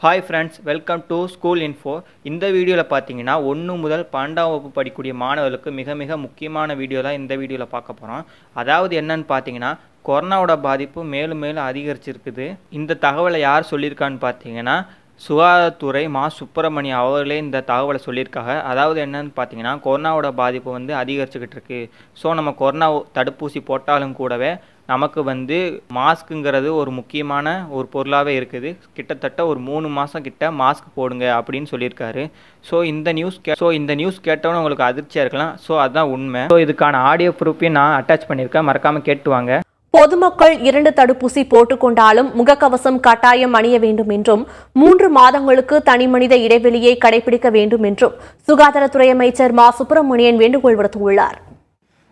Hi friends welcome to school info இந்த வீடியோவில் பார்த்தீங்கன்னா ஒன்று முதல் பன்னெண்டாம் வகுப்பு படிக்கக்கூடிய மாணவர்களுக்கு மிக மிக முக்கியமான வீடியோ தான் இந்த வீடியோவில் பார்க்க போகிறோம் அதாவது என்னன்னு பார்த்தீங்கன்னா கொரோனாவோட பாதிப்பு மேலும் மேலும் அதிகரிச்சிருக்குது. இந்த தகவலை யார் சொல்லியிருக்கான்னு பார்த்தீங்கன்னா சுகாதாரத்துறை மா. சுப்பிரமணியம் அவர்களே இந்த தகவலை சொல்லியிருக்காங்க. அதாவது என்னன்னு பார்த்தீங்கன்னா கொரோனாவோட பாதிப்பு வந்து அதிகரிச்சுக்கிட்டு இருக்கு. ஸோ நம்ம கொரோனா தடுப்பூசி போட்டாலும் கூடவே நமக்கு வந்து மாஸ்க்குங்கிறது ஒரு முக்கியமான ஒரு பொருளாகவே இருக்குது. கிட்டத்தட்ட ஒரு மூணு மாதம் கிட்ட மாஸ்க் போடுங்க அப்படின்னு சொல்லியிருக்காரு. ஸோ இந்த நியூஸ் கே ஸோ இந்த நியூஸ் கேட்டவொன்னே உங்களுக்கு அதிர்ச்சியாக இருக்கலாம். ஸோ அதுதான் உண்மை. ஸோ இதுக்கான ஆடியோ ப்ரூஃபையும் நான் அட்டாச் பண்ணியிருக்கேன். மறக்காமல் கேட்டு வாங்க. பொதுமக்கள் இரண்டு தடுப்பூசி போட்டுக்கொண்டாலும் முகக்கவசம் கட்டாயம் அணிய வேண்டும் என்றும் மூன்று மாதங்களுக்கு தனிமனித இடைவெளியை கடைபிடிக்க வேண்டும் என்றும் சுகாதாரத்துறை அமைச்சர் மா. சுப்பிரமணியன் வேண்டுகோள் விடுத்துள்ளார்.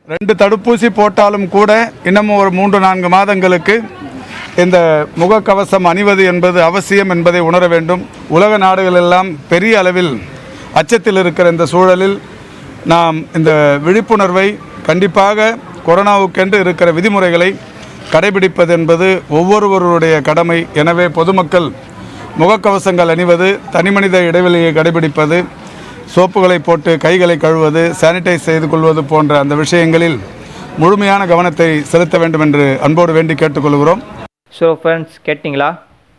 ரெண்டு தடுப்பூசி போட்டாலும் கூட இன்னமும் ஒரு மூன்று நான்கு மாதங்களுக்கு இந்த முகக்கவசம் அணிவது என்பது அவசியம் என்பதை உணர வேண்டும். உலக நாடுகள் எல்லாம் பெரிய அளவில் அச்சத்தில் இருக்கிற இந்த சூழலில் நாம் இந்த விழிப்புணர்வை கண்டிப்பாக கொரோனாவுக்கென்று இருக்கிற விதிமுறைகளை கடைபிடிப்பது என்பது ஒவ்வொருவருடைய கடமை. எனவே பொதுமக்கள் முகக்கவசங்கள் அணிவது தனிமனித இடைவெளியை கடைபிடிப்பது சோப்புகளை போட்டு கைகளை கழுவது சானிடைஸ் செய்து கொள்வது போன்ற அந்த விஷயங்களில் முழுமையான கவனத்தை செலுத்த வேண்டும் என்று அன்போடு வேண்டி கேட்டுக்கொள்கிறோம். ஸோ ஃப்ரெண்ட்ஸ் கேட்டிங்களா?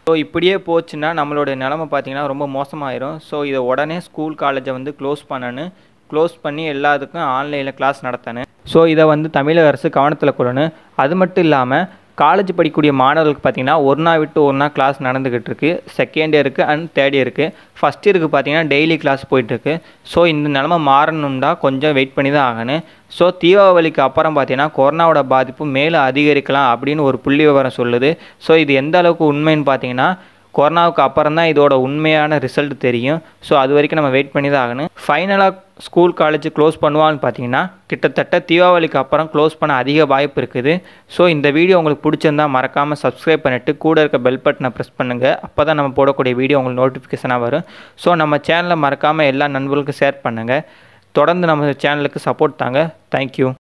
ஸோ இப்படியே போச்சுன்னா நம்மளோட நிலமை பார்த்தீங்கன்னா ரொம்ப மோசமாயிரும். ஸோ இதை உடனே ஸ்கூல் காலேஜை வந்து க்ளோஸ் பண்ணணும். க்ளோஸ் பண்ணி எல்லாத்துக்கும் ஆன்லைனில் கிளாஸ் நடத்தணும். ஸோ இதை வந்து தமிழக அரசு கவனத்தில் கொள்ளணும். அது மட்டும் இல்லாமல் காலேஜ் படிக்கக்கூடிய மாணவர்களுக்கு பார்த்தீங்கன்னா ஒரு நாள் விட்டு ஒரு நாள் கிளாஸ் நடந்துக்கிட்டு இருக்கு. செகண்ட் இயருக்கு அண்ட் தேர்ட் இயருக்கு ஃபஸ்ட் இயருக்கு பார்த்தீங்கன்னா டெய்லி கிளாஸ் போயிட்டுருக்கு ஸோ இந்த நிலமை மாறணும்டா. கொஞ்சம் வெயிட் பண்ணி தான் ஆகணும். ஸோ தீபாவளிக்கு அப்புறம் பார்த்தீங்கன்னா கொரோனாவோட பாதிப்பு மேலும் அதிகரிக்கலாம் அப்படின்னு ஒரு புள்ளி விவரம் சொல்லுது. ஸோ இது எந்த அளவுக்கு உண்மைன்னு பார்த்தீங்கன்னா கொரோனாவுக்கு அப்புறம் தான் இதோட உண்மையான ரிசல்ட் தெரியும். ஸோ அது வரைக்கும் நம்ம வெயிட் பண்ணி தான் ஆகணும் ஃபைனலாக ஸ்கூல் காலேஜ் க்ளோஸ் பண்ணுவான்னு பார்த்தீங்கன்னா கிட்டத்தட்ட தீபாவளிக்கு அப்புறம் க்ளோஸ் பண்ண அதிக வாய்ப்பு இருக்குது. ஸோ இந்த வீடியோ உங்களுக்கு பிடிச்சிருந்தா மறக்காமல் சப்ஸ்கிரைப் பண்ணிவிட்டு கூட இருக்க பெல் பட்டனை ப்ரெஸ் பண்ணுங்கள் அப்போ தான் நம்ம போடக்கூடிய வீடியோ உங்களுக்கு நோட்டிஃபிகேஷனாக வரும். ஸோ நம்ம சேனலை மறக்காமல் எல்லா நண்பர்களுக்கும் ஷேர் பண்ணுங்கள் தொடர்ந்து நம்ம சேனலுக்கு சப்போர்ட் தாங்க. தேங்க்யூ